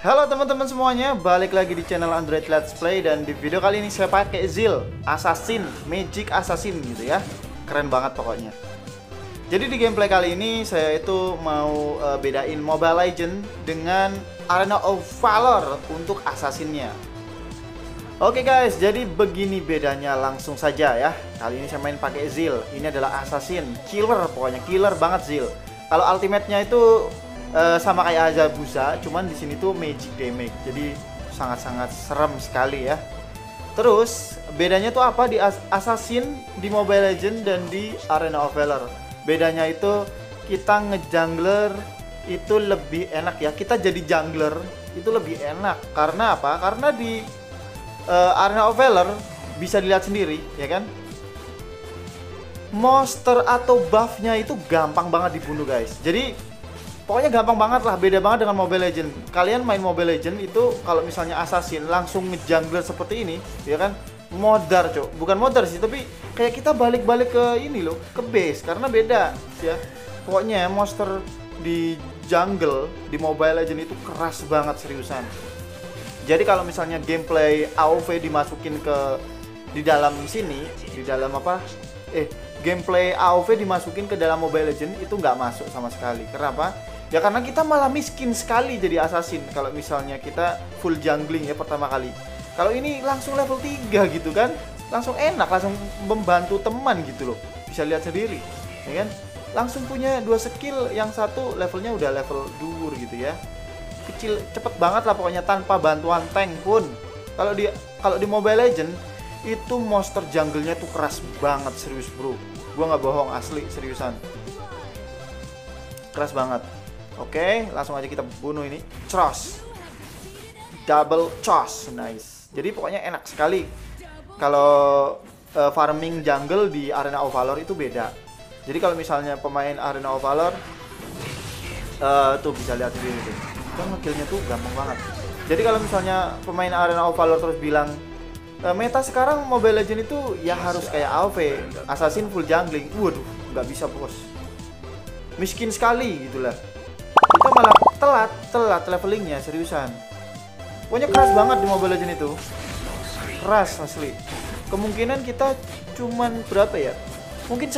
Halo teman-teman semuanya, balik lagi di channel Android Let's Play dan di video kali ini saya pakai Zil Assassin, Magic Assassin gitu ya. Keren banget pokoknya. Jadi di gameplay kali ini saya itu mau uh, bedain Mobile Legend dengan Arena of Valor untuk assassinnya. Oke guys, jadi begini bedanya langsung saja ya. Kali ini saya main pakai Zil. Ini adalah assassin, killer pokoknya killer banget Zil. Kalau ultimate-nya itu uh, sama kayak Azabusa, cuman di sini tuh magic damage. Jadi sangat-sangat serem sekali ya. Terus bedanya tuh apa di Assassin, di Mobile Legend dan di Arena of Valor? Bedanya itu kita ngejungler itu lebih enak ya. Kita jadi jungler itu lebih enak karena apa? Karena di uh, Arena of Valor bisa dilihat sendiri ya kan monster atau buffnya itu gampang banget dibunuh guys jadi pokoknya gampang banget lah beda banget dengan Mobile Legend. Kalian main Mobile Legend itu kalau misalnya assassin langsung ngejungler seperti ini ya kan? Modar cok. Bukan modar sih tapi kayak kita balik-balik ke ini loh ke base karena beda ya. Pokoknya monster di jungle di Mobile Legend itu keras banget seriusan. Jadi kalau misalnya gameplay AoV dimasukin ke di dalam sini di dalam apa? Eh gameplay AoV dimasukin ke dalam Mobile Legend itu nggak masuk sama sekali. Kenapa Ya karena kita malah miskin sekali jadi assassin kalau misalnya kita full jungling ya pertama kali. Kalau ini langsung level 3 gitu kan. Langsung enak, langsung membantu teman gitu loh. Bisa lihat sendiri, ya kan? Langsung punya dua skill, yang satu levelnya udah level dur gitu ya. Kecil cepet banget lah pokoknya tanpa bantuan tank pun. Kalau di kalau di Mobile Legend itu monster jungle-nya tuh keras banget serius, Bro. Gua nggak bohong asli seriusan. Keras banget. Oke, langsung aja kita bunuh ini. Cross. Double cross. Nice. Jadi pokoknya enak sekali. Kalau uh, farming jungle di Arena of Valor itu beda. Jadi kalau misalnya pemain Arena of Valor uh, tuh bisa lihat sendiri tuh. Kan ngekillnya tuh gampang banget. Jadi kalau misalnya pemain Arena of Valor terus bilang uh, meta sekarang Mobile Legend itu ya harus kayak AoV, Assassin full jungling. Waduh, nggak bisa bos. Miskin sekali kita malah telat telat levelingnya seriusan. Pokoknya keras banget di Mobile Legends itu. Keras asli. Kemungkinan kita cuman berapa ya? Mungkin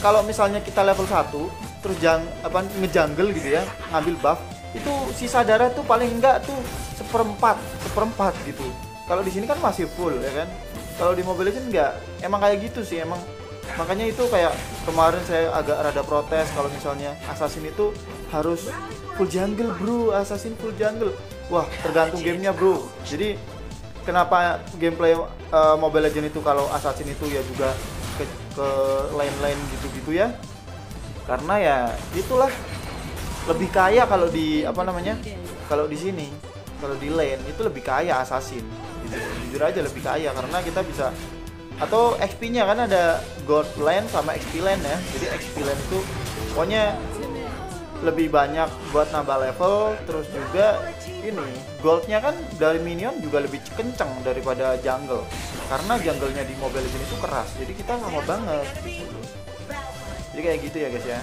kalau misalnya kita level 1 terus jang apa ngejungle gitu ya ngambil buff itu sisa darah tuh paling enggak tuh seperempat seperempat gitu. Kalau di sini kan masih full ya kan? Kalau di Mobile Legends enggak. Emang kayak gitu sih emang. Makanya itu kayak kemarin saya agak rada protes kalau misalnya assassin itu harus full jungle bro. Assassin full jungle. Wah tergantung gamenya bro. Jadi kenapa gameplay uh, Mobile Legend itu kalau assassin itu ya juga ke, ke lain-lain gitu-gitu ya? Karena ya itulah. Lebih kaya kalau di apa namanya? Kalau di sini kalau di lane itu lebih kaya assassin. Gitu jujur aja lebih kaya karena kita bisa atau XP-nya kan ada gold land sama XP land ya. Jadi XP land itu pokoknya lebih banyak buat nambah level terus juga ini goldnya kan dari minion juga lebih kenceng daripada jungle. Karena jungle-nya di Mobile Legends itu keras jadi kita lama banget. Jadi kayak gitu ya guys ya.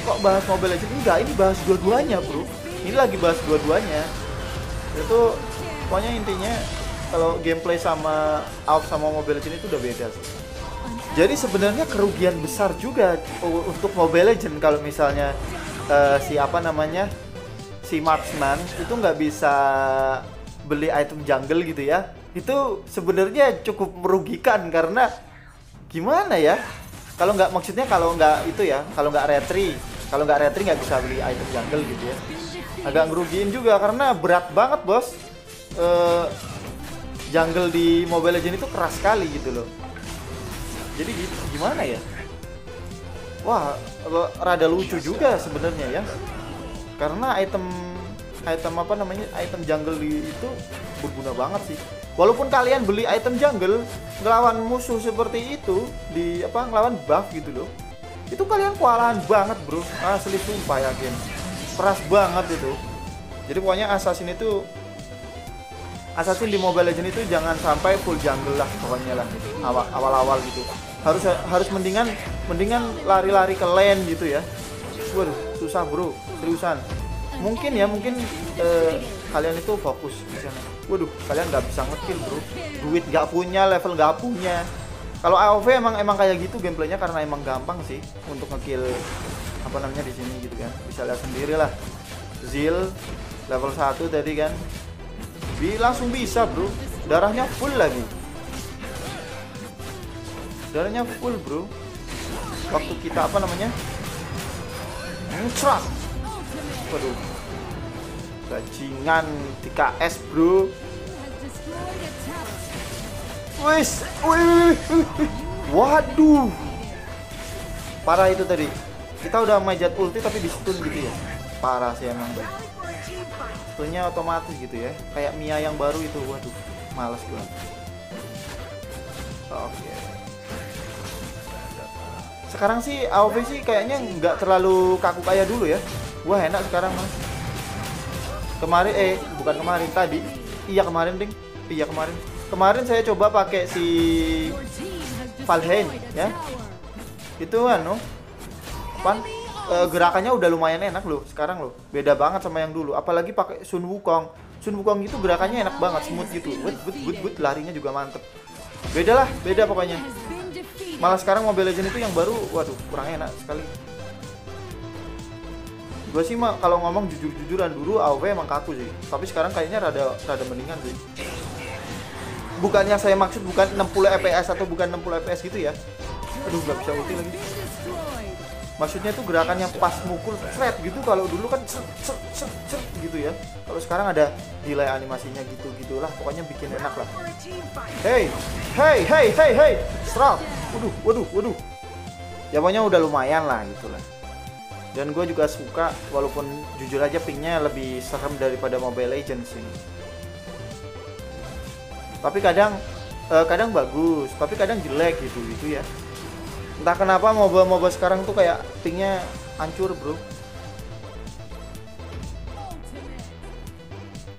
Kok bahas Mobile Legends? Enggak ini bahas dua-duanya bro. Ini lagi bahas dua-duanya. Itu pokoknya intinya kalau gameplay sama AoV sama Mobile Legends itu udah beda sih. Jadi sebenarnya kerugian besar juga untuk Mobile Legends kalau misalnya uh, si apa namanya si marksman itu nggak bisa beli item jungle gitu ya. Itu sebenarnya cukup merugikan karena gimana ya? Kalau nggak maksudnya kalau nggak itu ya, kalau nggak retri, kalau nggak retri nggak bisa beli item jungle gitu ya. Agak ngerugiin juga karena berat banget bos. Uh, jungle di Mobile Legends itu keras sekali gitu loh. Jadi gimana ya? Wah, rada lucu juga sebenarnya ya. Karena item item apa namanya? Item jungle itu berguna banget sih. Walaupun kalian beli item jungle ngelawan musuh seperti itu di apa ngelawan buff gitu loh. Itu kalian kewalahan banget, Bro. Asli sumpah yakin. Keras banget itu. Jadi pokoknya assassin itu assassin di Mobile Legends itu jangan sampai full jungle lah pokoknya lah awal awal awal gitu harus harus mendingan mendingan lari-lari ke lane gitu ya. Waduh susah bro. Seriusan. Mungkin ya mungkin eh, kalian itu fokus di sana. Waduh kalian nggak bisa ngekill bro. Duit nggak punya level nggak punya. Kalau AOV emang emang kayak gitu gameplaynya karena emang gampang sih untuk ngekill apa namanya di sini gitu kan. Bisa lihat sendiri lah. Zil level 1 tadi kan. Bi langsung bisa bro. Darahnya full lagi darahnya full bro waktu kita apa namanya Muncrat waduh bajingan 3S bro Wis, waduh, parah itu tadi. Kita udah majat ulti tapi di stun gitu ya. Parah sih emang bro. Stunnya otomatis gitu ya. Kayak Mia yang baru itu, waduh, males banget. Oke. Sekarang sih AOV sih kayaknya nggak terlalu kaku kayak dulu ya. Wah enak sekarang mas. Kemarin eh bukan kemarin tadi. Iya kemarin ding. Iya kemarin. Kemarin saya coba pakai si Valheim ya. Itu anu pan e, gerakannya udah lumayan enak loh sekarang loh. Beda banget sama yang dulu. Apalagi pakai Sun Wukong. Sun Wukong itu gerakannya enak banget smooth gitu. But but but, but larinya juga mantep. Beda lah beda pokoknya malah sekarang Mobile Legends itu yang baru waduh kurang enak sekali. Gue sih mah kalau ngomong jujur-jujuran dulu AoV emang kaku sih. Tapi sekarang kayaknya rada rada mendingan sih. Bukan yang saya maksud bukan 60 fps atau bukan 60 fps gitu ya? Aduh nggak bisa ulti lagi maksudnya tuh gerakan yang pas mukul flat gitu. Kalau dulu kan set, set, set, set, gitu ya. Kalau sekarang ada delay animasinya gitu gitulah. Pokoknya bikin enak lah. Hey hey hey hey hey. Strong waduh waduh waduh. Ya udah lumayan lah gitulah dan gue juga suka walaupun jujur aja pingnya lebih serem daripada Mobile Legends ini. Tapi kadang uh, kadang bagus. Tapi kadang jelek gitu gitu ya entah kenapa mobil sekarang tuh kayak pingnya hancur bro.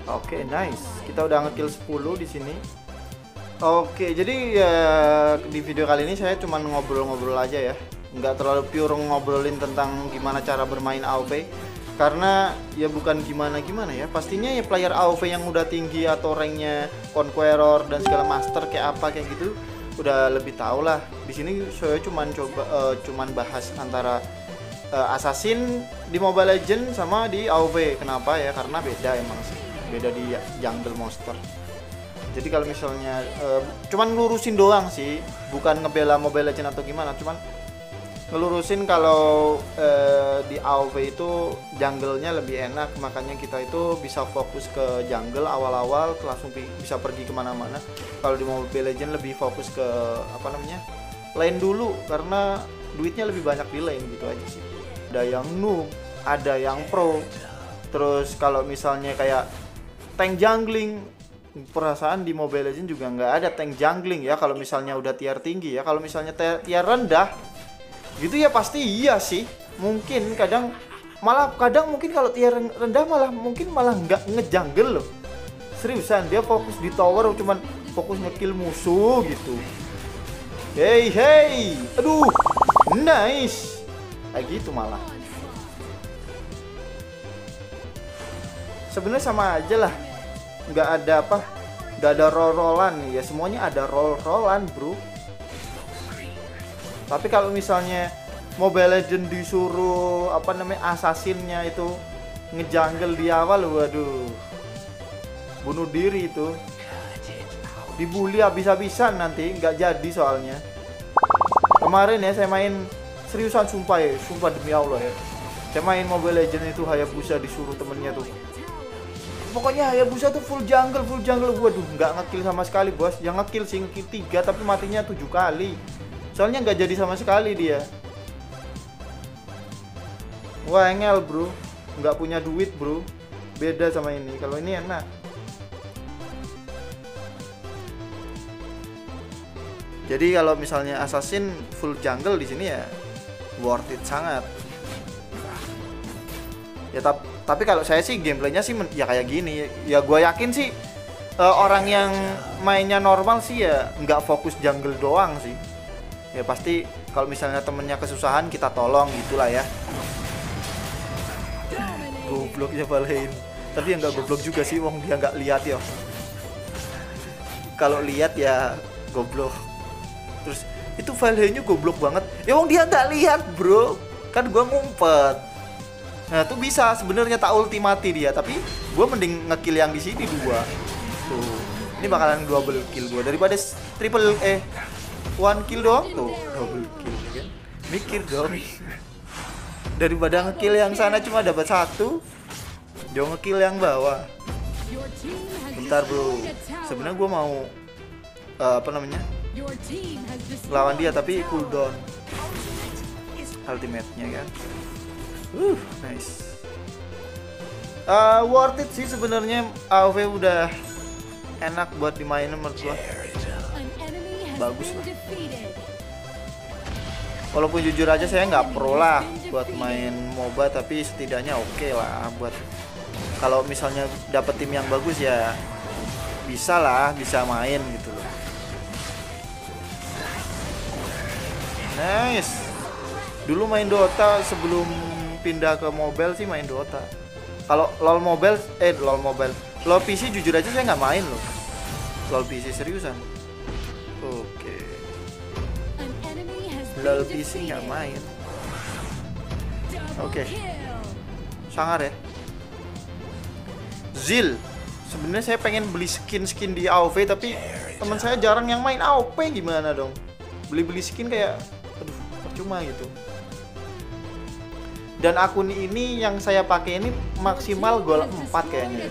Oke okay, nice. Kita udah ngekill 10 di sini. Oke okay, jadi ya di video kali ini saya cuma ngobrol-ngobrol aja ya. Nggak terlalu pure ngobrolin tentang gimana cara bermain AoV karena ya bukan gimana-gimana ya. Pastinya ya player AoV yang udah tinggi atau ranknya Conqueror dan segala master kayak apa kayak gitu udah lebih tahu lah. Di sini saya cuman coba uh, cuman bahas antara uh, Assassin di Mobile Legend sama di AoV kenapa ya? Karena beda emang sih. Beda di jungle monster. Jadi kalau misalnya uh, cuman lurusin doang sih. Bukan ngebela Mobile Legend atau gimana cuman ngelurusin kalau eh, di AoV itu jungle-nya lebih enak makanya kita itu bisa fokus ke jungle awal-awal langsung bisa pergi ke mana-mana. Kalau di Mobile Legend lebih fokus ke apa namanya lane dulu karena duitnya lebih banyak di lane gitu aja sih. Ada yang noob ada yang pro. Terus kalau misalnya kayak tank jungling perasaan di Mobile Legend juga nggak ada tank jungling ya kalau misalnya udah tier tinggi ya. Kalau misalnya tier rendah gitu ya pasti iya sih. Mungkin kadang malah kadang mungkin kalau tier rendah malah mungkin malah nggak ngejanggel loh. Seriusan dia fokus di tower cuman fokus ngekill musuh gitu. Hey hey. Aduh nice. Kayak gitu malah. Sebenarnya sama aja lah. Nggak ada apa nggak ada roll rollan ya semuanya ada roll rollan bro tapi kalau misalnya Mobile Legend disuruh apa namanya assassinnya itu ngejanggel di awal waduh. Bunuh diri itu. Dibully habis-habisan nanti nggak jadi soalnya. Kemarin ya saya main seriusan sumpah ya sumpah demi Allah ya. Saya main Mobile Legend itu Hayabusa disuruh temennya tuh. Pokoknya Hayabusa tuh full jungle full jungle. Waduh nggak ngekill sama sekali bos. Yang ngekill sih ngekill tiga tapi matinya tujuh kali soalnya nggak jadi sama sekali dia. Wah engel bro. Nggak punya duit bro. Beda sama ini. Kalau ini enak. Jadi kalau misalnya assassin full jungle di sini ya worth it sangat. Ya tap, tapi kalau saya sih gameplaynya sih ya kayak gini. Ya gue yakin sih uh, orang yang mainnya normal sih ya nggak fokus jungle doang sih ya pasti kalau misalnya temennya kesusahan kita tolong gitulah ya. Gobloknya Valheim. Tapi yang nggak goblok juga sih wong dia nggak lihat ya kalau lihat ya goblok. Terus itu Valheimnya goblok banget. Ya wong dia nggak lihat bro. Kan gua ngumpet. Nah tuh bisa sebenarnya tak ultimati dia tapi gua mending ngekill yang di sini dua. Tuh ini bakalan double kill gua daripada triple eh one kill doang tuh. Double kill ya kan? Mikir dong. Daripada ngekill yang sana cuma dapat satu Jo ngekill yang bawah. Bentar bro. Sebenarnya gua mau eh, apa namanya? Lawan dia tapi cooldown ultimate-nya kan uh nice. Eh, worth it sih sebenarnya. AoV udah enak buat dimainin menurut gua Bagus lah. walaupun jujur aja saya nggak pro lah buat main MOBA tapi setidaknya oke lah buat kalau misalnya dapet tim yang bagus ya bisa lah bisa main gitu loh. Nice. Dulu main Dota sebelum pindah ke mobile sih main Dota. Kalau lol mobile eh lol mobile. Lol PC jujur aja saya nggak main loh. Lol PC seriusan oke. Lol PC nggak main. Oke. sangar ya. Zil. Sebenarnya saya pengen beli skin skin di AoV tapi teman saya jarang yang main AoP gimana dong? Beli beli skin kayak aduh percuma gitu. Dan akun ini yang saya pakai ini maksimal gol 4 kayaknya.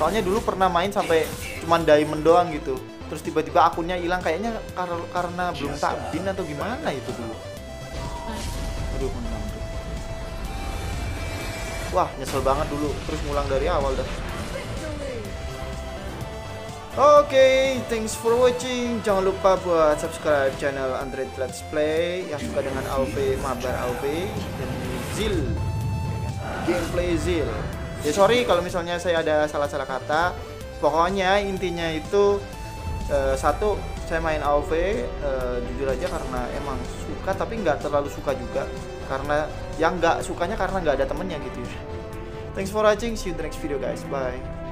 Soalnya dulu pernah main sampai cuman diamond doang gitu terus tiba-tiba akunnya hilang kayaknya kar- karena belum tak bin atau gimana itu dulu aduh menang tuh wah nyesel banget dulu terus ngulang dari awal dah Oke, thanks for watching. Jangan lupa buat subscribe channel Android Let's Play yang suka dengan AoV, mabar AoV dan Zil. Gameplay Zil. Ya sorry kalau misalnya saya ada salah-salah kata. Pokoknya intinya itu eh, satu saya main AoV eh, jujur aja karena emang suka tapi nggak terlalu suka juga karena yang nggak sukanya karena nggak ada temennya gitu. Thanks for watching. See you the next video guys. Bye.